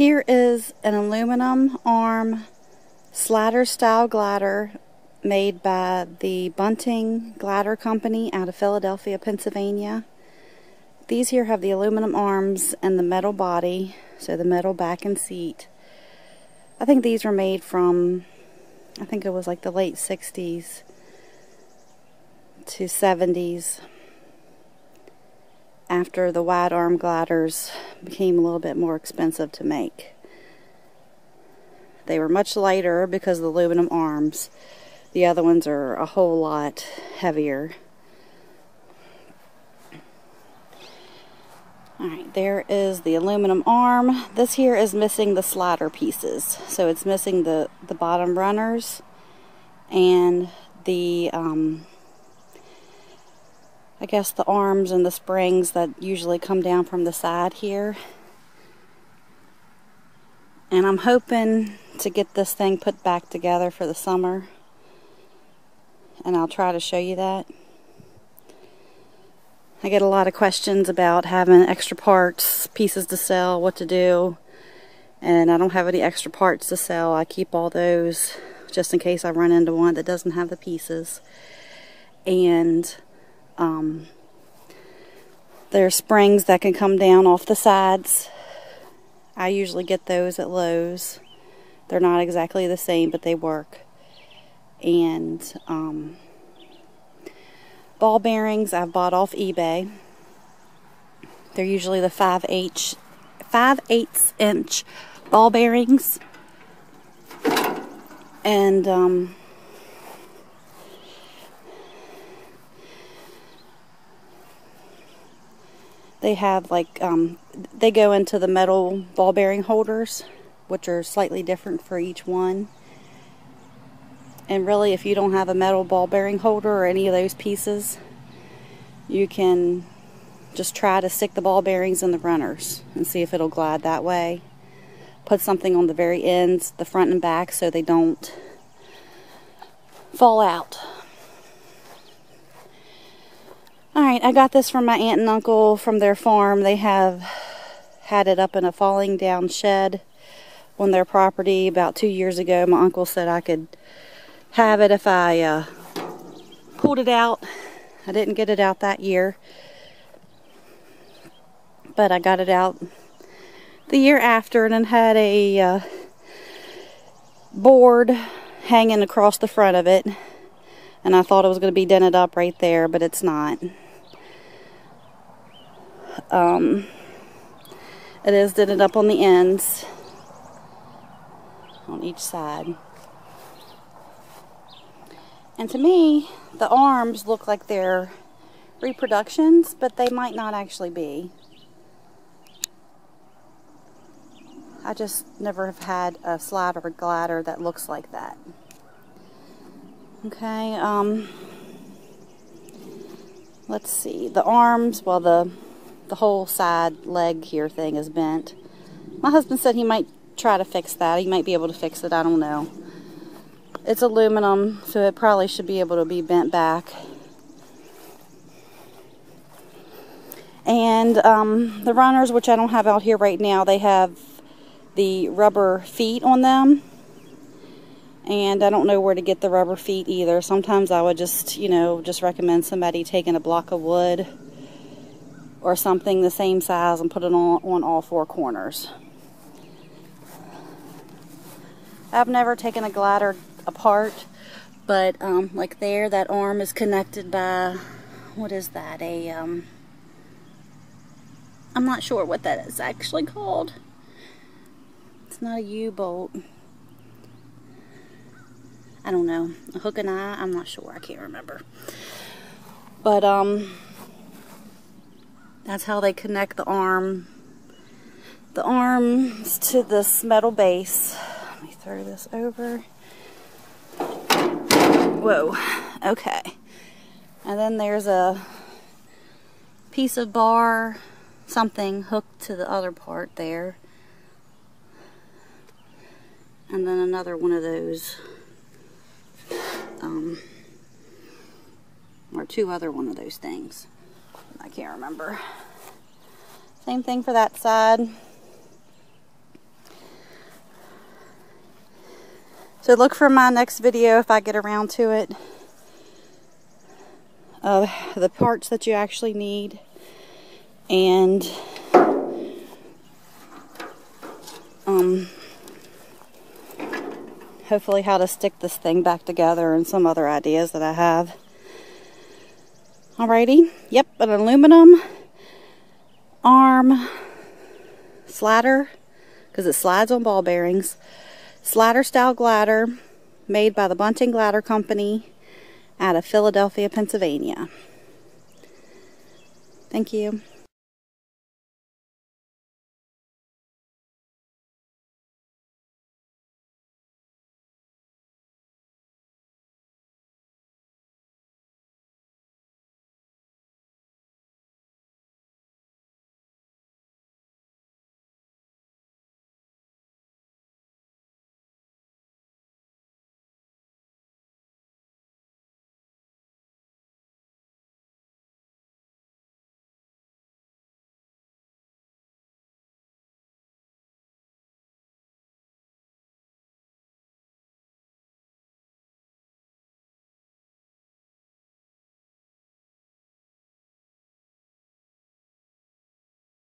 Here is an aluminum arm slider style glider made by the Bunting Glider Company out of Philadelphia, Pennsylvania. These here have the aluminum arms and the metal body, so the metal back and seat. I think these were made from, I think it was like the late 60s to 70s after the wide arm gliders became a little bit more expensive to make. They were much lighter because of the aluminum arms. The other ones are a whole lot heavier. Alright, there is the aluminum arm. This here is missing the slider pieces. So it's missing the, the bottom runners and the, um, I guess the arms and the springs that usually come down from the side here. And I'm hoping to get this thing put back together for the summer. And I'll try to show you that. I get a lot of questions about having extra parts, pieces to sell, what to do. And I don't have any extra parts to sell. I keep all those just in case I run into one that doesn't have the pieces. And um, there are springs that can come down off the sides. I usually get those at Lowe's. They're not exactly the same, but they work. And um, Ball bearings I've bought off eBay. They're usually the 5 8 5 8 inch ball bearings. And um, they have like um, they go into the metal ball bearing holders which are slightly different for each one and really, if you don't have a metal ball bearing holder or any of those pieces, you can just try to stick the ball bearings in the runners and see if it'll glide that way. Put something on the very ends, the front and back, so they don't fall out. Alright, I got this from my aunt and uncle from their farm. They have had it up in a falling down shed on their property about two years ago. My uncle said I could have it if I uh, pulled it out. I didn't get it out that year, but I got it out the year after and then had a uh, board hanging across the front of it. And I thought it was going to be dented up right there, but it's not. Um, it is dented up on the ends on each side. And to me, the arms look like they're reproductions, but they might not actually be. I just never have had a slider or glider that looks like that. Okay, um, let's see. The arms, well, the, the whole side leg here thing is bent. My husband said he might try to fix that. He might be able to fix it. I don't know. It's aluminum, so it probably should be able to be bent back. And um, the runners, which I don't have out here right now, they have the rubber feet on them. And I don't know where to get the rubber feet either. Sometimes I would just, you know, just recommend somebody taking a block of wood or something the same size and put it on, on all four corners. I've never taken a glider apart. But um, like there, that arm is connected by, what is that, a, um, I'm not sure what that is actually called. It's not a U-bolt. I don't know. A hook and eye? I'm not sure. I can't remember. But, um, that's how they connect the arm, the arms to this metal base. Let me throw this over. Whoa, okay. And then there's a piece of bar, something hooked to the other part there. And then another one of those, um, or two other one of those things. I can't remember. Same thing for that side. So look for my next video if I get around to it. Of uh, the parts that you actually need. And um, hopefully how to stick this thing back together and some other ideas that I have. Alrighty, yep, an aluminum arm slider because it slides on ball bearings. Slider style glider made by the Bunting Glider Company out of Philadelphia, Pennsylvania. Thank you.